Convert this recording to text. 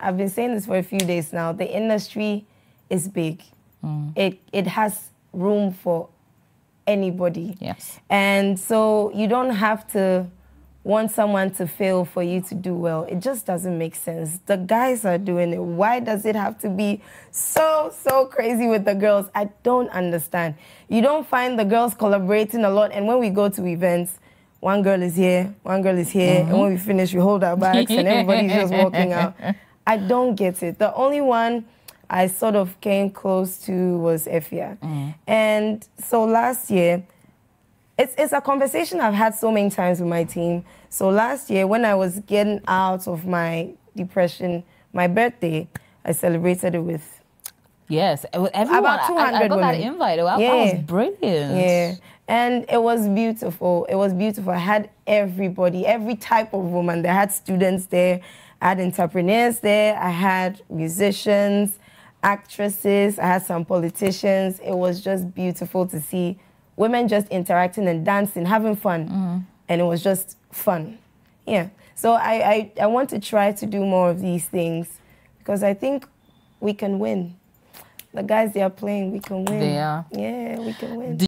I've been saying this for a few days now. The industry is big. Mm. It it has room for anybody. Yes. And so you don't have to want someone to fail for you to do well. It just doesn't make sense. The guys are doing it. Why does it have to be so, so crazy with the girls? I don't understand. You don't find the girls collaborating a lot. And when we go to events, one girl is here, one girl is here, mm -hmm. and mm-hmm. when we finish, we hold our bags and everybody's just walking out. I don't get it. The only one I sort of came close to was Efya. Mm. And so last year, it's, it's a conversation I've had so many times with my team. So last year, when I was getting out of my depression, my birthday, I celebrated it with Yes, everyone. About 200 I, I got women. that invite. Wow, yeah. That was brilliant. Yeah, and it was beautiful. It was beautiful. I had everybody, every type of woman. They had students there. I had entrepreneurs there. I had musicians, actresses. I had some politicians. It was just beautiful to see women just interacting and dancing, having fun. Mm. And it was just fun. Yeah. So I, I, I want to try to do more of these things because I think we can win. The guys they are playing, we can win. They are. Yeah, we can win.